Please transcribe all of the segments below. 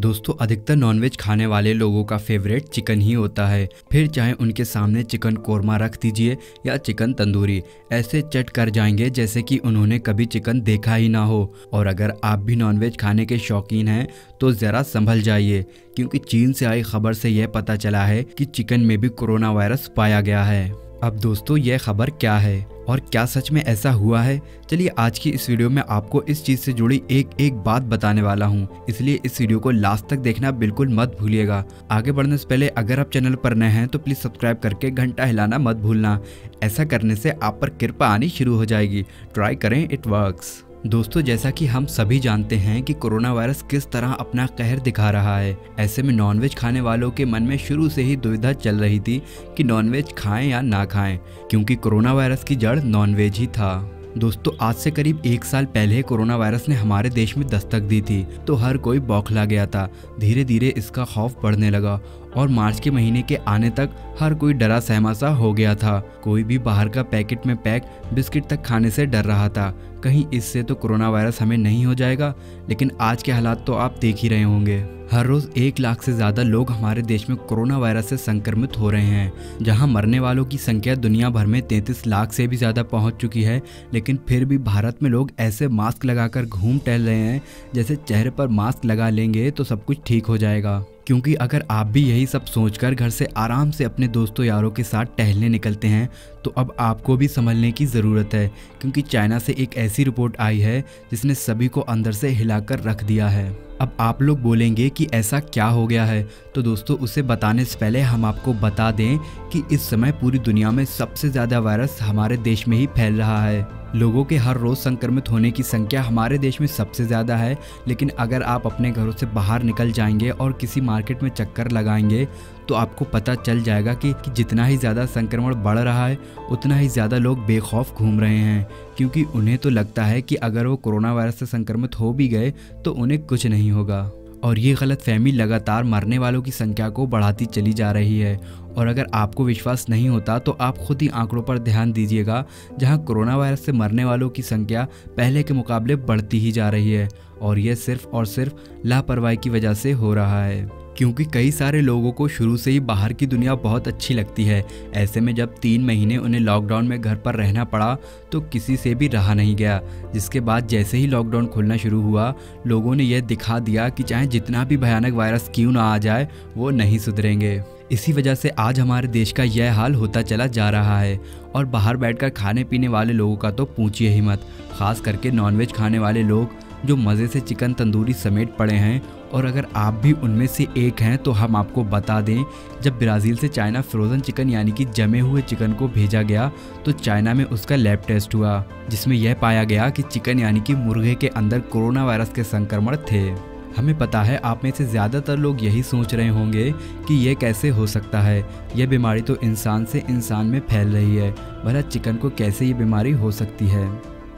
दोस्तों, अधिकतर नॉनवेज खाने वाले लोगों का फेवरेट चिकन ही होता है। फिर चाहे उनके सामने चिकन कोरमा रख दीजिए या चिकन तंदूरी। ऐसे चट कर जाएँगे जैसे कि उन्होंने कभी चिकन देखा ही ना हो। और अगर आप भी नॉनवेज खाने के शौकीन हैं तो ज़रा संभल जाइए, क्योंकि चीन से आई खबर से यह पता चला है कि चिकन में भी कोरोना वायरस पाया गया है। अब दोस्तों, यह खबर क्या है? और क्या सच में ऐसा हुआ है? चलिए आज की इस वीडियो में आपको इस चीज़ से जुड़ी एक एक बात बताने वाला हूँ। इसलिए इस वीडियो को लास्ट तक देखना बिल्कुल मत भूलिएगा। आगे बढ़ने से पहले, अगर आप चैनल पर नए हैं तो प्लीज़ सब्सक्राइब करके घंटा हिलाना मत भूलना। ऐसा करने से आप पर कृपा आनी शुरू हो जाएगी। ट्राई करें, इट वर्क्स। दोस्तों, जैसा कि हम सभी जानते हैं कि कोरोना वायरस किस तरह अपना कहर दिखा रहा है। ऐसे में नॉनवेज खाने वालों के मन में शुरू से ही दुविधा चल रही थी कि नॉनवेज खाएँ या ना खाएँ, क्योंकि कोरोना वायरस की जड़ नॉनवेज ही था। दोस्तों, आज से करीब एक साल पहले कोरोना वायरस ने हमारे देश में दस्तक दी थी तो हर कोई बौखला गया था। धीरे धीरे इसका खौफ बढ़ने लगा और मार्च के महीने के आने तक हर कोई डरा सहमा सा हो गया था। कोई भी बाहर का पैकेट में पैक बिस्किट तक खाने से डर रहा था कहीं इससे तो कोरोना वायरस हमें नहीं हो जाएगा, लेकिन आज के हालात तो आप देख ही रहे होंगे। हर रोज एक लाख से ज़्यादा लोग हमारे देश में कोरोना वायरस से संक्रमित हो रहे हैं, जहाँ मरने वालों की संख्या दुनिया भर में 33 लाख से भी ज़्यादा पहुँच चुकी है, लेकिन फिर भी भारत में लोग ऐसे मास्क लगाकर घूम टहल रहे हैं, जैसे चेहरे पर मास्क लगा लेंगे तो सब कुछ ठीक हो जाएगा। क्योंकि अगर आप भी यही सब सोचकर घर से आराम से अपने दोस्तों यारों के साथ टहलने निकलते हैं तो अब आपको भी संभलने की ज़रूरत है, क्योंकि चाइना से एक ऐसी रिपोर्ट आई है, जिसने सभी को अंदर से हिलाकर रख दिया है। अब आप लोग बोलेंगे कि ऐसा क्या हो गया है तो दोस्तों उसे बताने से पहले हम आपको बता दें कि इस समय पूरी दुनिया में सबसे ज़्यादा वायरस हमारे देश में ही फैल रहा है। लोगों के हर रोज़ संक्रमित होने की संख्या हमारे देश में सबसे ज़्यादा है लेकिन अगर आप अपने घरों से बाहर निकल जाएँगे और किसी मार्केट में चक्कर लगाएँगे तो आपको पता चल जाएगा कि, कि जितना ही ज़्यादा संक्रमण बढ़ रहा है उतना ही ज़्यादा लोग बेखौफ घूम रहे हैं। क्योंकि उन्हें तो लगता है कि अगर वो कोरोना वायरस से संक्रमित हो भी गए तो उन्हें कुछ नहीं होगा। और ये गलत फहमी लगातार मरने वालों की संख्या को बढ़ाती चली जा रही है। और अगर आपको विश्वास नहीं होता तो आप खुद ही आंकड़ों पर ध्यान दीजिएगा, जहाँ कोरोना वायरस से मरने वालों की संख्या पहले के मुकाबले बढ़ती ही जा रही है, और यह सिर्फ़ और सिर्फ़ लापरवाही की वजह से हो रहा है। क्योंकि कई सारे लोगों को शुरू से ही बाहर की दुनिया बहुत अच्छी लगती है। ऐसे में जब तीन महीने उन्हें लॉकडाउन में घर पर रहना पड़ा तो किसी से भी रहा नहीं गया। जिसके बाद जैसे ही लॉकडाउन खुलना शुरू हुआ, लोगों ने यह दिखा दिया कि चाहे जितना भी भयानक वायरस क्यों ना आ जाए, वो नहीं सुधरेंगे। इसी वजह से आज हमारे देश का यह हाल होता चला जा रहा है। और बाहर बैठकर खाने पीने वाले लोगों का तो पूछिए ही मत। खास करके नॉनवेज खाने वाले लोग, जो मज़े से चिकन तंदूरी समेट पड़े हैं और अगर आप भी उनमें से एक हैं तो हम आपको बता दें, जब ब्राज़ील से चाइना फ्रोज़न चिकन यानी कि जमे हुए चिकन को भेजा गया तो चाइना में उसका लैब टेस्ट हुआ, जिसमें यह पाया गया कि चिकन यानी कि मुर्गे के अंदर कोरोना वायरस के संक्रमण थे। हमें पता है, आप में से ज़्यादातर लोग यही सोच रहे होंगे कि यह कैसे हो सकता है। यह बीमारी तो इंसान से इंसान में फैल रही है, भला चिकन को कैसे ये बीमारी हो सकती है?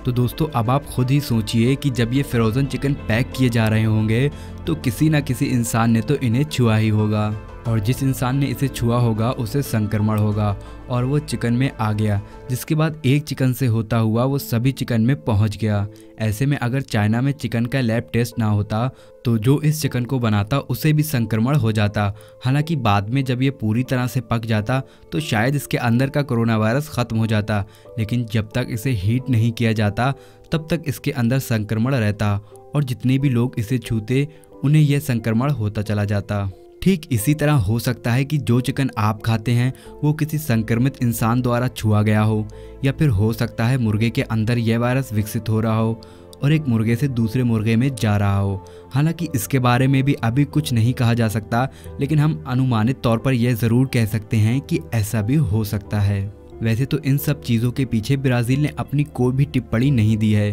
तो दोस्तों, अब आप खुद ही सोचिए कि जब ये फ्रोज़न चिकन पैक किए जा रहे होंगे तो किसी ना किसी इंसान ने तो इन्हें छुआ ही होगा। और जिस इंसान ने इसे छुआ होगा, उसे संक्रमण होगा, और वो चिकन में आ गया। जिसके बाद एक चिकन से होता हुआ वो सभी चिकन में पहुँच गया। ऐसे में अगर चाइना में चिकन का लैब टेस्ट ना होता तो जो इस चिकन को बनाता, उसे भी संक्रमण हो जाता। हालाँकि बाद में जब ये पूरी तरह से पक जाता तो शायद इसके अंदर का कोरोना वायरस ख़त्म हो जाता। लेकिन जब तक इसे हीट नहीं किया जाता, तब तक इसके अंदर संक्रमण रहता, और जितने भी लोग इसे छूते, उन्हें यह संक्रमण होता चला जाता। ठीक इसी तरह हो सकता है कि जो चिकन आप खाते हैं, वो किसी संक्रमित इंसान द्वारा छुआ गया हो, या फिर हो सकता है मुर्गे के अंदर यह वायरस विकसित हो रहा हो और एक मुर्गे से दूसरे मुर्गे में जा रहा हो। हालाँकि इसके बारे में भी अभी कुछ नहीं कहा जा सकता, लेकिन हम अनुमानित तौर पर यह ज़रूर कह सकते हैं कि ऐसा भी हो सकता है। वैसे तो इन सब चीज़ों के पीछे ब्राज़ील ने अपनी कोई भी टिप्पणी नहीं दी है।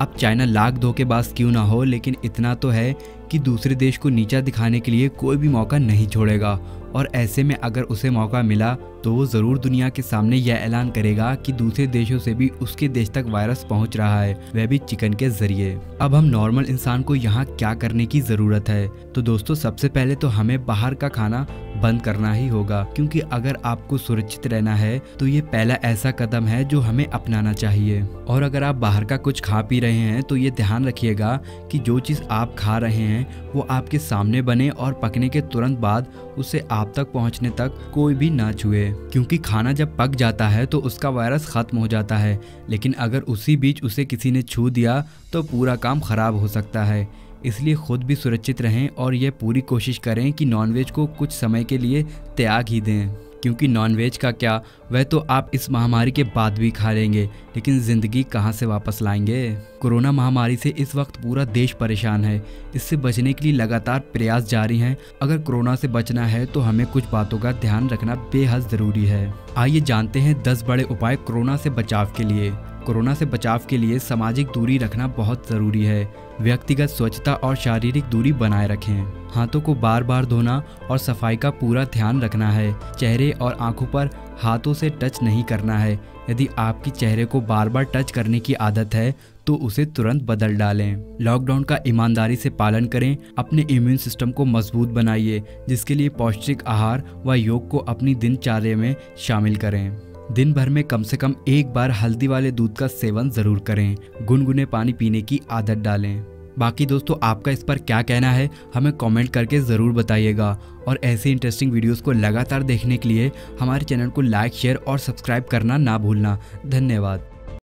अब चाइना लाख दो के धोखेबाज क्यों ना हो, लेकिन इतना तो है कि दूसरे देश को नीचा दिखाने के लिए कोई भी मौका नहीं छोड़ेगा। और ऐसे में अगर उसे मौका मिला तो वो ज़रूर दुनिया के सामने यह ऐलान करेगा कि दूसरे देशों से भी उसके देश तक वायरस पहुँच रहा है, वह भी चिकन के ज़रिए। अब हम नॉर्मल इंसान को यहाँ क्या करने की ज़रूरत है? तो दोस्तों, सबसे पहले तो हमें बाहर का खाना बंद करना ही होगा, क्योंकि अगर आपको सुरक्षित रहना है तो ये पहला ऐसा कदम है जो हमें अपनाना चाहिए। और अगर आप बाहर का कुछ खा पी रहे हैं तो ये ध्यान रखिएगा कि जो चीज़ आप खा रहे हैं, वो आपके सामने बने और पकने के तुरंत बाद उसे आप तक पहुँचने तक कोई भी ना छुए। क्योंकि खाना जब पक जाता है तो उसका वायरस खत्म हो जाता है, लेकिन अगर उसी बीच उसे किसी ने छू दिया तो पूरा काम खराब हो सकता है। इसलिए खुद भी सुरक्षित रहें और यह पूरी कोशिश करें कि नॉनवेज को कुछ समय के लिए त्याग ही दें। क्योंकि नॉनवेज का क्या? वह तो आप इस महामारी के बाद भी खा लेंगे, लेकिन ज़िंदगी कहाँ से वापस लाएँगे? कोरोना महामारी से इस वक्त पूरा देश परेशान है। इससे बचने के लिए लगातार प्रयास जारी हैं। अगर कोरोना से बचना है तो हमें कुछ बातों का ध्यान रखना बेहद ज़रूरी है। आइए जानते हैं दस बड़े उपाय कोरोना से बचाव के लिए। कोरोना से बचाव के लिए सामाजिक दूरी रखना बहुत ज़रूरी है। व्यक्तिगत स्वच्छता और शारीरिक दूरी बनाए रखें। हाथों को बार बार धोना और सफ़ाई का पूरा ध्यान रखना है। चेहरे और आँखों पर हाथों से टच नहीं करना है। यदि आपकी चेहरे को बार बार टच करने की आदत है तो उसे तुरंत बदल डालें। लॉकडाउन का ईमानदारी से पालन करें। अपने इम्यून सिस्टम को मज़बूत बनाइए, जिसके लिए पौष्टिक आहार व योग को अपनी दिनचर्या में शामिल करें। दिन भर में कम से कम एक बार हल्दी वाले दूध का सेवन ज़रूर करें, गुनगुने पानी पीने की आदत डालें। बाकी दोस्तों, आपका इस पर क्या कहना है, हमें कमेंट करके ज़रूर बताइएगा। और ऐसे इंटरेस्टिंग वीडियोस को लगातार देखने के लिए हमारे चैनल को लाइक शेयर और सब्सक्राइब करना ना भूलना। धन्यवाद।